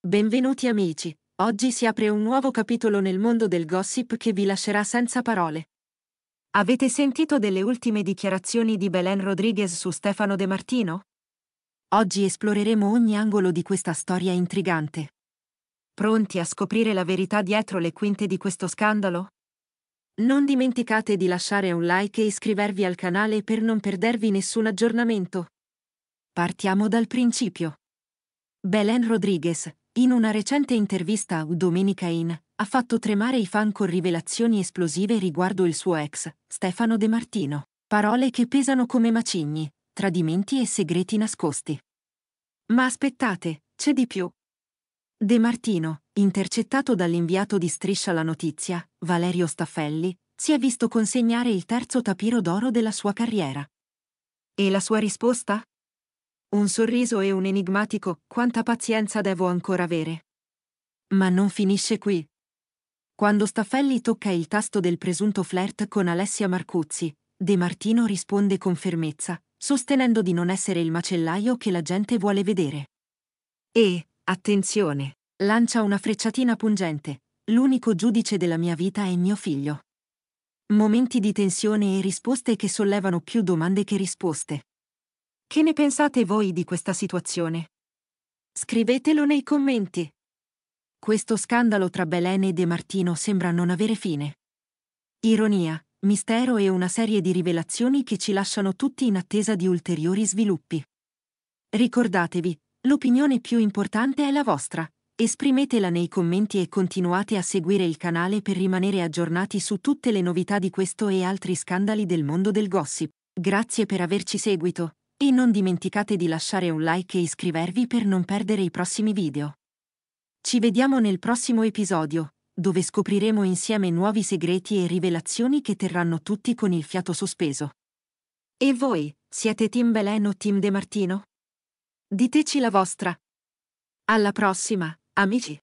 Benvenuti amici, oggi si apre un nuovo capitolo nel mondo del gossip che vi lascerà senza parole. Avete sentito delle ultime dichiarazioni di Belen Rodriguez su Stefano De Martino? Oggi esploreremo ogni angolo di questa storia intrigante. Pronti a scoprire la verità dietro le quinte di questo scandalo? Non dimenticate di lasciare un like e iscrivervi al canale per non perdervi nessun aggiornamento. Partiamo dal principio. Belen Rodriguez, in una recente intervista a Domenica In, ha fatto tremare i fan con rivelazioni esplosive riguardo il suo ex, Stefano De Martino. Parole che pesano come macigni, tradimenti e segreti nascosti. Ma aspettate, c'è di più. De Martino, intercettato dall'inviato di Striscia la Notizia, Valerio Staffelli, si è visto consegnare il terzo tapiro d'oro della sua carriera. E la sua risposta? Un sorriso e un enigmatico quanta pazienza devo ancora avere. Ma non finisce qui. Quando Staffelli tocca il tasto del presunto flirt con Alessia Marcuzzi, De Martino risponde con fermezza, sostenendo di non essere il macellaio che la gente vuole vedere. E, attenzione, lancia una frecciatina pungente, l'unico giudice della mia vita è mio figlio. Momenti di tensione e risposte che sollevano più domande che risposte. Che ne pensate voi di questa situazione? Scrivetelo nei commenti. Questo scandalo tra Belen e De Martino sembra non avere fine. Ironia, mistero e una serie di rivelazioni che ci lasciano tutti in attesa di ulteriori sviluppi. Ricordatevi, l'opinione più importante è la vostra. Esprimetela nei commenti e continuate a seguire il canale per rimanere aggiornati su tutte le novità di questo e altri scandali del mondo del gossip. Grazie per averci seguito. E non dimenticate di lasciare un like e iscrivervi per non perdere i prossimi video. Ci vediamo nel prossimo episodio, dove scopriremo insieme nuovi segreti e rivelazioni che terranno tutti con il fiato sospeso. E voi, siete Team Belen o Team De Martino? Diteci la vostra. Alla prossima, amici!